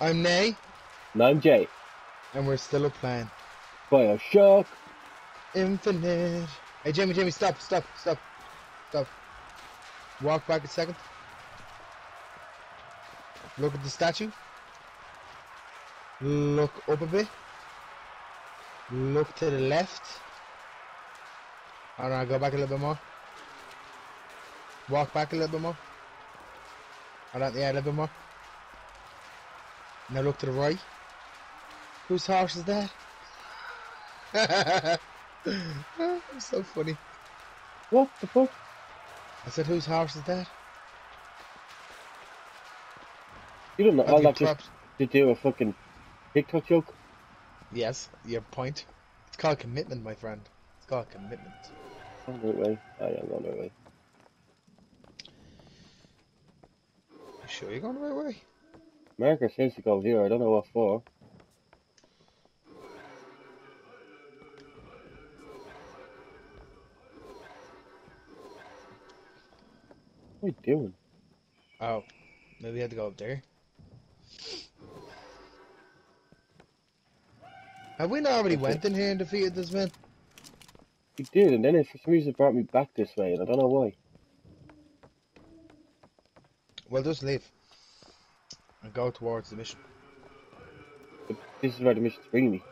I'm Nay, And I'm Jay. and we're still playing Bioshock. Infinite. Hey, Jamie, Jamie, stop, stop, stop, stop. Walk back a second. Look at the statue. Look up a bit. Look to the left. Alright, go back a little bit more. Walk back a little bit more. Alright, yeah, a little bit more. Now look to the right. Whose horse is that? so funny. What the fuck? I said, whose horse is that? You don't know all that just to do a fucking TikTok joke? Yes, your point. It's called commitment, my friend. It's called commitment. I'm going the right way. I am going the right way. You sure you're going the right way? Marker seems to go here. I don't know what for. What are you doing? Oh, maybe we had to go up there. Have we not already went in here and defeated this man? You did, and then it for some reason brought me back this way, and I don't know why. Well, just leave. And go towards the mission. But this is where the mission's bringing me.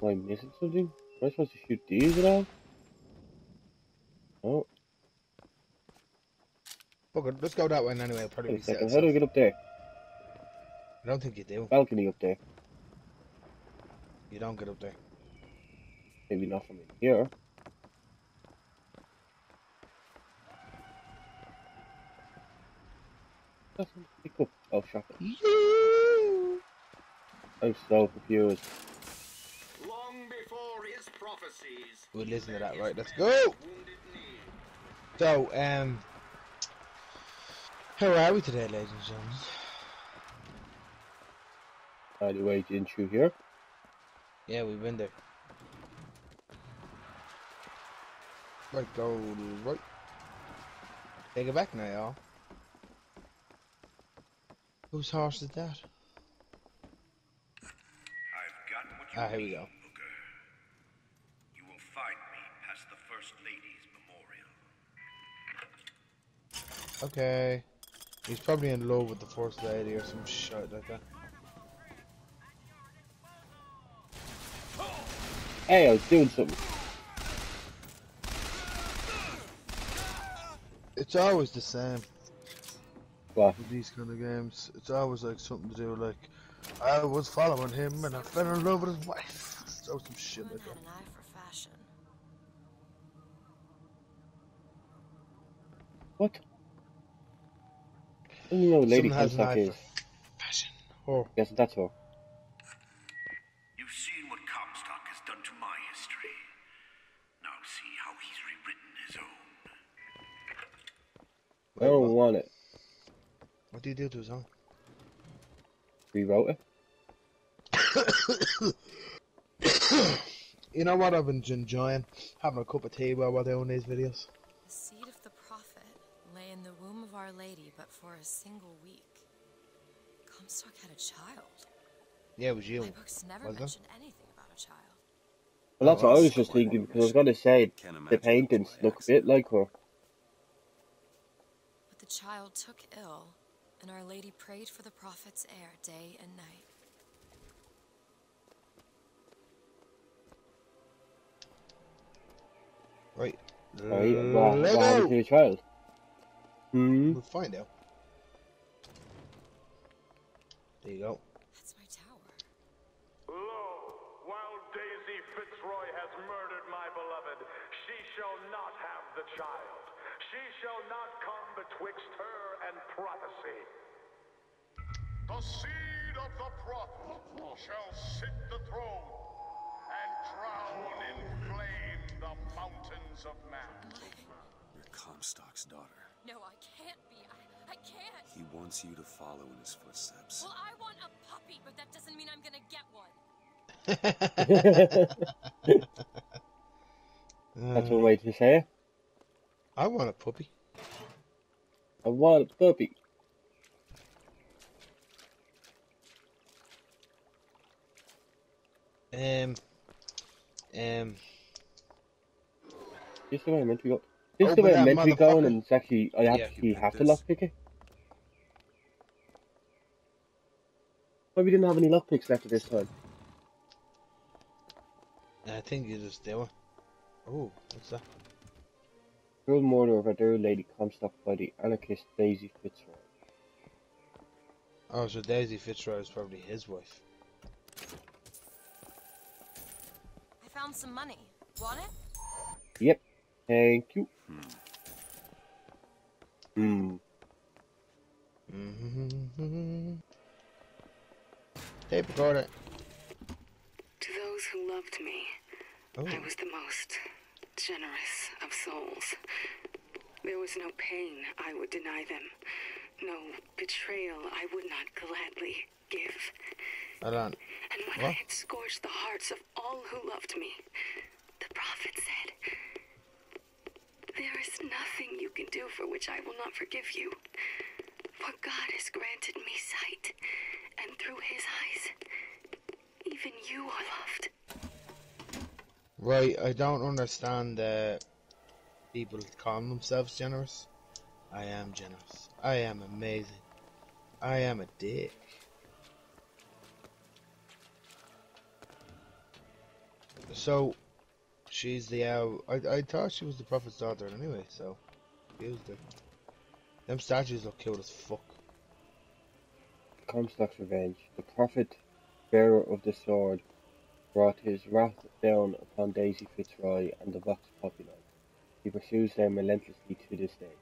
Am I missing something? Am I supposed to shoot these at all? Oh, it, let's go that way anyway. It'll probably wait a second. How do I get up there? I don't think you do. Balcony up there. You don't get up there. Maybe not from here. That's something to pick up. Oh, shotgun. You. I'm so confused. Long before his prophecies. We'll listen to that, right, let's go. had wounded knee. So, um, how are we today, ladies and gentlemen? Anyway, in through here. Yeah, we've been there. Right, go right. Take it back now, y'all. Whose horse is that? I've got what you Ah, here we go. Booker. You will find me past the First Lady's memorial. Okay. He's probably in love with the first lady or some shit like that. Hey, I was doing something. It's always the same What? with these kind of games. It's always like something to do like, I was following him and I fell in love with his wife. Always some shit Women like that. an eye for fashion. What? I don't know what Lady an eye is. fashion. Oh, Guess that's her. What do you do to his? Rewrote it. You know what I've been enjoying? Having a cup of tea while we're doing these videos. The seed of the prophet lay in the womb of Our Lady, but for a single week. Comstock had a child. Yeah, it was you. My books never wasn't it? mention anything about a child. Well, that's what I was just thinking because I was gonna say the it paintings by look a bit like her. But the child took ill, and Our Lady prayed for the prophet's heir day and night. Right. Right? What, what happened to your child? Hmm. We'll find out. There you go. That's my tower. Lo, while Daisy Fitzroy has murdered my beloved, she shall not have the child. She shall not come betwixt her and prophecy. The seed of the prophet shall sit the throne and drown in flame the mountains of man. You're Comstock's daughter. No, I can't be. I, I can't. He wants you to follow in his footsteps. Well, I want a puppy, but that doesn't mean I'm gonna get one. That's one way to say it. I want a puppy. I want a puppy. Um, um, This is the way I'm meant to go. This is the way I'm meant to be going, motherfucker. and it's actually I actually you have to lockpick it. Why we didn't have any lockpicks left at this time? I think you just do it. Oh, what's that? Cruel murder of a dear lady Comstock by the anarchist Daisy Fitzroy. Oh, so Daisy Fitzroy is probably his wife. I found some money. Want it? Yep. Thank you. Hmm. Mm-hmm. Tape recorder. To those who loved me, Oh, I was the most generous of souls. There was no pain I would deny them, no betrayal I would not gladly give. hold on. And when What? I had scorched the hearts of all who loved me, the prophet said, There is nothing you can do for which I will not forgive you. For God has granted me sight, and through his eyes, even you are loved. Right, I don't understand uh, people calling themselves generous. I am generous. I am amazing. I am a dick. So, she's the uh, I I thought she was the prophet's daughter anyway. So, used her. Them statues look cute as fuck. Comstock's revenge. The prophet, bearer of the sword, brought his wrath down upon Daisy Fitzroy and the Vox Populi. He pursues them relentlessly to this day.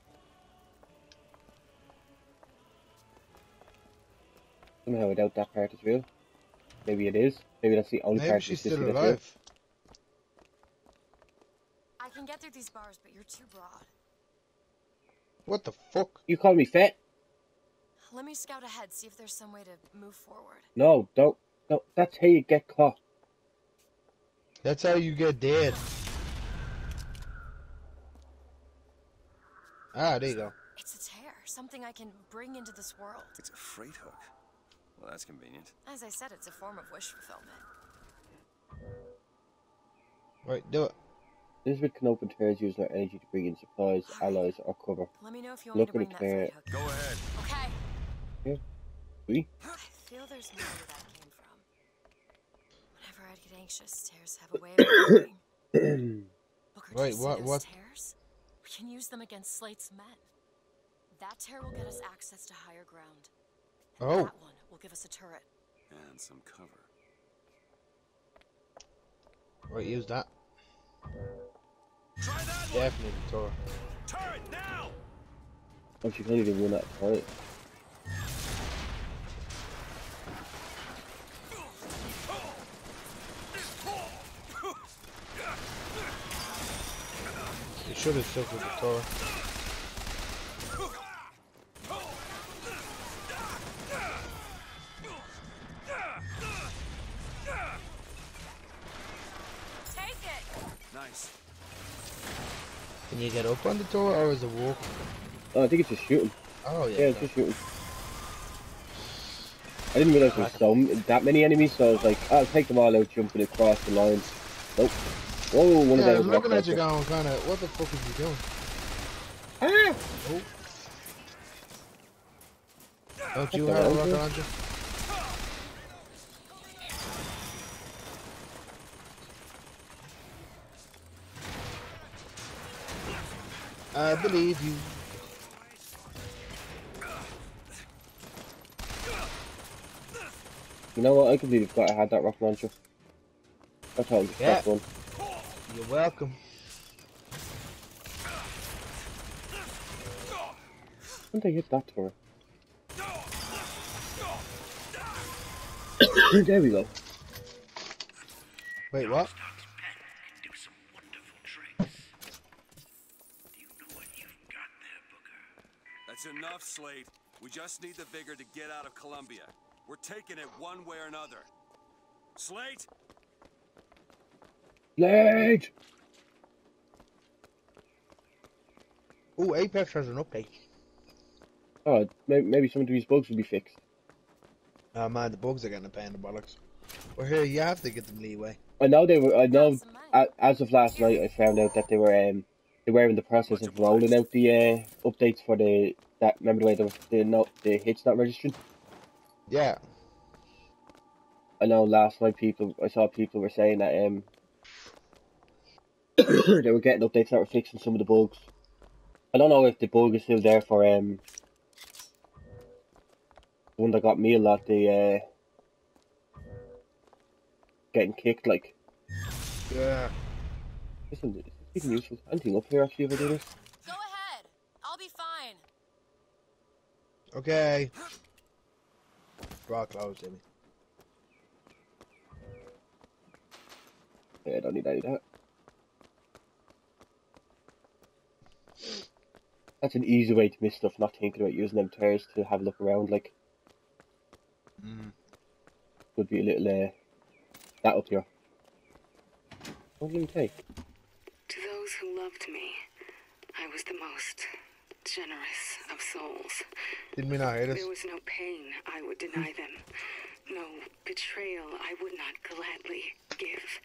Somehow I doubt that part is real. Maybe it is. Maybe that's the only Maybe part she's of this still history that's real. alive. I can get through these bars, but you're too broad. What the fuck? You call me fat? Let me scout ahead, see if there's some way to move forward. No, don't. No, that's how you get caught. That's how you get dead. Ah, there you go. It's a tear, something I can bring into this world. It's a freight hook. Well, that's convenient. As I said, it's a form of wish fulfillment. Right, do it. Elizabeth can open tears using her energy to bring in supplies, allies, or cover. Let me know if you want Look me to it bring that freight hook. Go ahead. Okay. See? I feel there's more where that came from. Whenever I'd get anxious, tears have a way of appearing. Booker, Wait, what- what? tears? We can use them against Slate's men. That tear will get us access to higher ground. And Oh. That one will give us a turret. And some cover. Right, use that. Try that Definitely Tor. Turret now! Oh, she can't even win that fight. Should have stuck with the it! Nice. Can you get up on the Tor or is it walk? Oh, I think it's just shooting. Oh yeah. Yeah, it's just shooting. I didn't realize there was so that many enemies, so I was like, I'll take them all out, jumping across the line. Nope. Whoa, one of yeah, them I'm looking at you going kind of, what the fuck is he doing? Ah! Oh. Don't you have a rocket launcher? I believe you. You know what? I completely forgot I had that rock launcher. That's how was Yeah. one. You're welcome. When did I hit that turret? there we go. Wait, what? Comstock's pen can do some wonderful tricks. Do you know what you've got there, Booker? That's enough, Slate. We just need the vigor to get out of Columbia. We're taking it one way or another. Slate? Blade! Oh, Apex has an update. Oh, maybe, maybe some of these bugs will be fixed. Oh man, the bugs are getting a pain in the bollocks. Well, here you have to get them leeway. I know they were. I know Some money. a- as of last night, I found out that they were um they were in the process of rolling out the uh, updates for the that. Remember the way the the no, the hits not registering. Yeah. I know last night people I saw people were saying that um they were getting updates that were fixing some of the bugs. I don't know if the bug is still there for um the one that got me a lot, the uh getting kicked like Yeah. listen, is this even useful? Anything up here actually if I do this? Go ahead. I'll be fine. Okay. Draw close, Jimmy. Yeah, I don't need any of that. That's an easy way to miss stuff, not thinking about using them tears to have a look around like Mm. would be a little uh that up here. What will you take? To those who loved me, I was the most generous of souls. Didn't we not hear? There was no pain I would deny them, no betrayal I would not gladly give.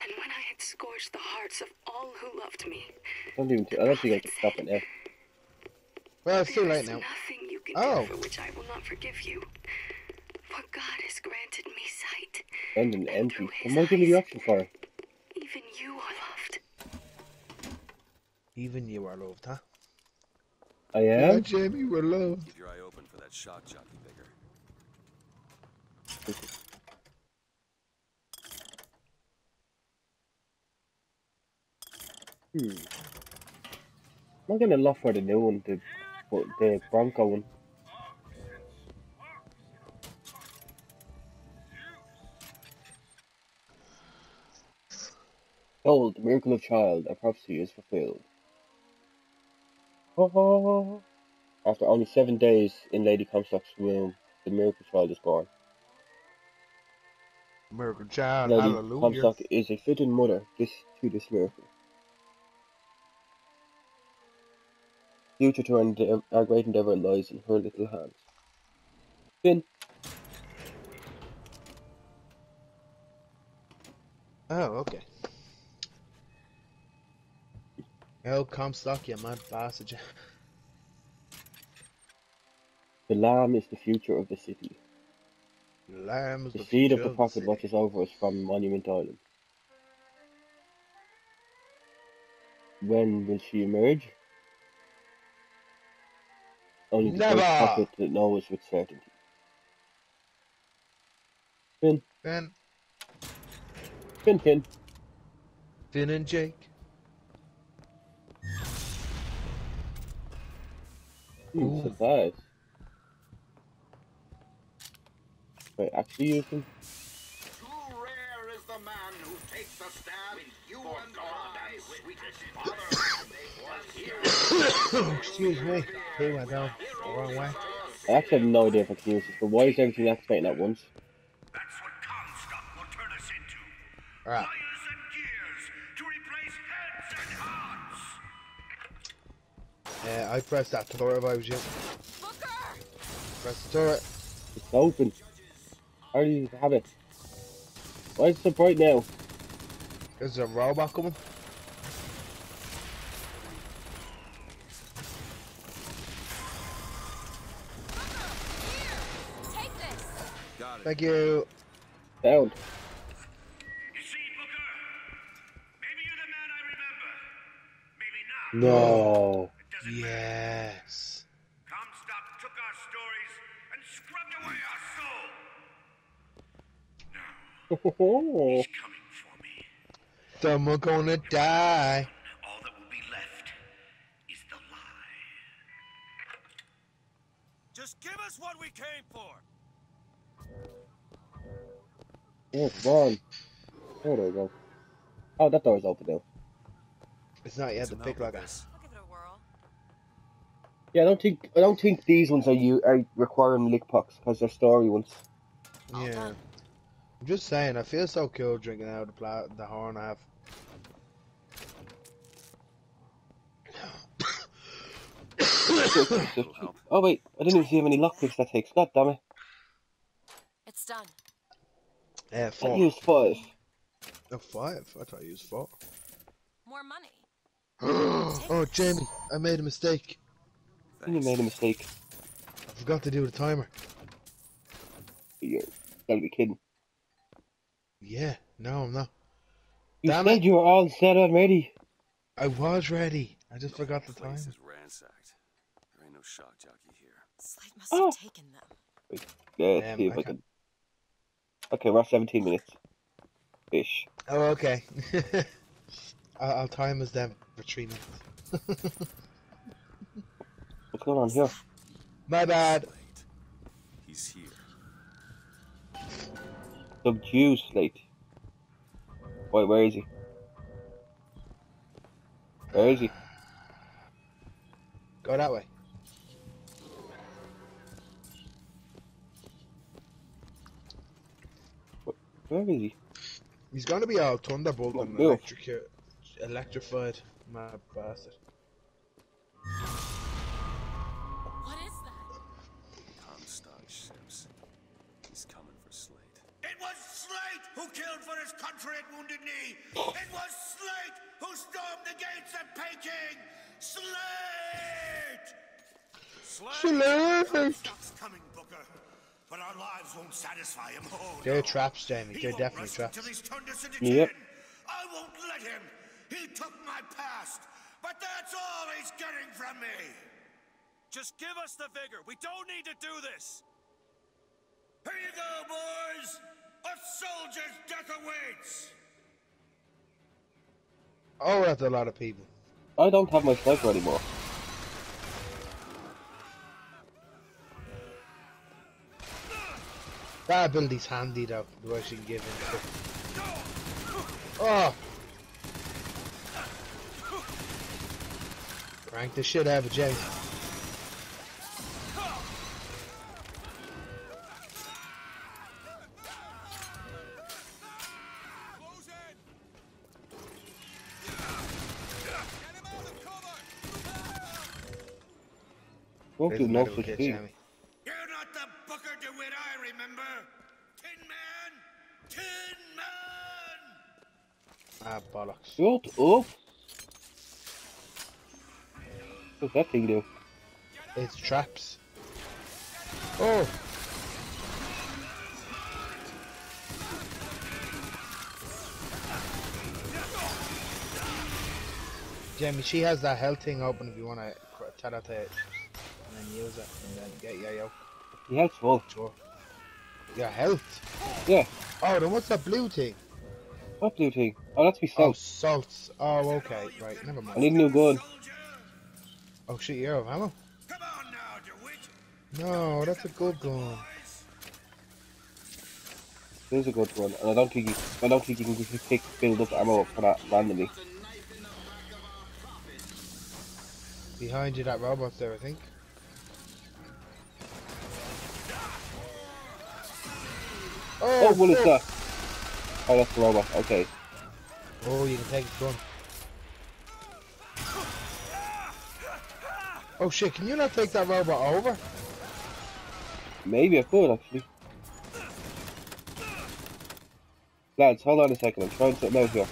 And when I had scorched the hearts of all who loved me, I don't even I don't think I can stop it now. Well, it's too late now. nothing you can Oh. do for which I will not forgive you. For God has granted me sight. Ending empty. Then why give me the option for it? Even you are loved. Even you are loved, huh? I Yeah, am? Jamie, we're loved. Keep your eye open for that shock jockey vigor. Hmm. I'm not getting a lot for the new one, the the Bronco one. Behold, the miracle of child, a prophecy is fulfilled. Oh. After only seven days in Lady Comstock's womb, the miracle child is born. Miracle child, Lady hallelujah. Comstock is a fitting mother this to this miracle. Future to our, endeav- our great endeavour lies in her little hands. Finn, Oh, okay. Oh, Comstock, you mad bastard. you. the lamb is the future of the city. The Lamb is The the seed of the prophet watches over us from Monument Island. When will she emerge? Only the great Never! prophet that knows with certainty. Finn, Finn, Finn, Finn. Finn and Jake. Ooh. surprise. Wait, actually use them? Too rare is the man who takes a stab in you and I, sweetest father. was here. Excuse me. He went down the wrong way. I actually have no idea if I can use this, but why is everything activating at once? That's what Comstock will turn us into. Alright. Wires and gears to replace heads and hearts. Uh, I pressed that turret if I was you. Press the turret. It's open. How do you have it? Why is it so bright now? There's a robot coming. Take this! Got it. Thank you. Down. You see, Booker? Maybe you're the man I remember. Maybe not. No. It doesn't matter. Yes. Comstock took our stories and scrubbed away our soul. Now he's coming for me. Someone gonna die. All that will be left is the lie. Just give us what we came for. Oh, come on. Oh, there we go. Oh, that door's open though. It's not yet It's the an pick like this. I'll give it a whirl. Yeah, I don't think I don't think these ones are you are requiring lick pucks because they're story ones. Yeah. I'm just saying, I feel so cool drinking out of the, pla- the horn I have. Oh wait, I didn't even see how many lockpicks that takes. God damn it. It's done. I four. used five. No, five. I thought you used four. More money. oh, Jamie, I made a mistake. I you made a mistake. I forgot to do the timer. You're gotta be kidding. Yeah, no, I'm not. You Damn said it. you were all set already. I was ready. I just forgot the Place timer. is ransacked. There ain't no shock jockey here. Slate must Oh. have taken them. Wait, Yeah, Um, see if I I can't- can. Okay, we're at 17 minutes. Ish. Oh, okay. I'll, I'll time us then for three minutes. What's going on here? My bad. Slate. He's here. Subdue Slate. Wait, where is he? Where is he? Go that way. Where is he? He's gonna be all thunderbolt Oh, and Bill. electric, electrified. Mad bastard. What is that? Comstock ships. He's coming for Slate. It was Slate who killed for his country at Wounded Knee. Oh. It was Slate who stormed the gates of Peking. Slate! Slate! Comstock's coming, Booker. But our lives won't satisfy him. Oh, They're no. traps, Jamie. He They're definitely rest traps. Until he's turned us into Yep. I won't let him. He took my past. But that's all he's getting from me. Just give us the vigor. We don't need to do this. Here you go, boys. A soldier's death awaits. Oh, that's a lot of people. I don't have my sniper anymore. That ability's handy though. The way she can give him. Oh! Rank the shit out of Jamie. Close in. Won't There's do a no medical such kit, thing. Jamie. You're not the Booker DeWitt I remember. Tin Man! Tin Man! Ah, bollocks. Shut up! What's that thing do? It's traps. Oh! Jamie, she has that health thing open if you want to tell her to and then use it and then get your yoke. He has full. Sure. Your health? Yeah. Oh, then what's that blue thing? What blue thing? Oh, that's me Oh, salt. salts. Oh, okay. Right, never mind. I need a new gun. Oh, shit, you're out of ammo? Come on now, DeWitt. No, that's a good gun. This is a good one, and I don't think you, I don't think you can just pick build up ammo for that randomly. Behind you, that robot's there, I think. Oh, what is fuck. that? Oh, that's the robot. Okay. Oh, you can take his gun. Oh shit, can you not take that robot over? Maybe I could actually. Lads, hold on a second. I'm trying something out here.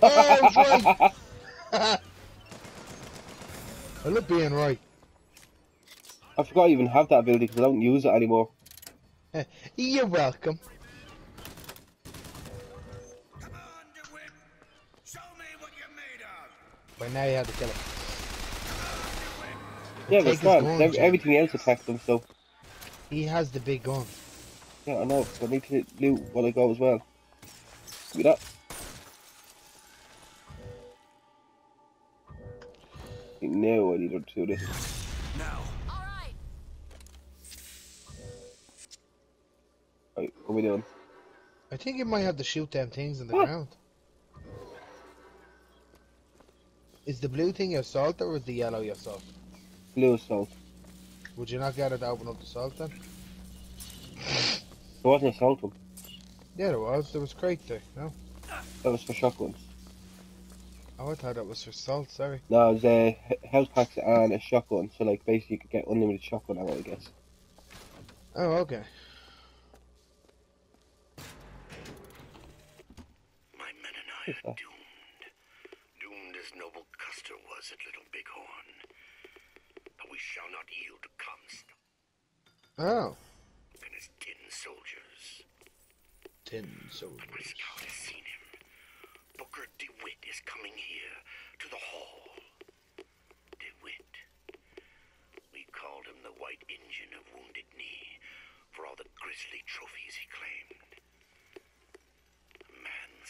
Oh, right! I love being right. I forgot I even have that ability because I don't use it anymore. You're welcome. Come on, DeWitt. Show me what you're made of. But now you have to kill him. Yeah, but gun, Ev- everything else attacks them, so He has the big gun. yeah, I know. So I need to loot while I go as well. Give me that. Now I need to do this. We doing? I think you might have to shoot them things in the What? ground. Is the blue thing your salt or is the yellow your salt? Blue salt. Would you not get it to open up the salt then? There wasn't assault one. Yeah, there was. There was crate there. No. That was for shotguns. Oh, I thought that was for salt. Sorry. No, it was a he- health packs and a shotgun. So like basically you could get unlimited shotgun ammo, I guess. Oh, okay. My men and I are doomed. Doomed as noble Custer was at Little Bighorn. But we shall not yield to Comstock Oh. and his tin soldiers. Tin soldiers. But My soldiers. scout has seen him. Booker DeWitt is coming here to the hall. DeWitt. We called him the White Injun of Wounded Knee for all the grisly trophies he claimed.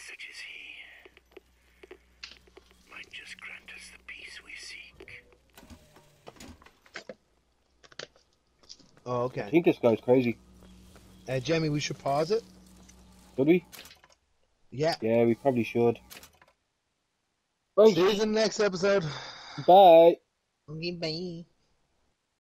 A man such as he might just grant us the peace we seek. Oh, okay. I think this guy's crazy. Uh, Jamie, we should pause it. Should we? Yeah. Yeah, we probably should. See you in the next episode. Bye. Okay, bye.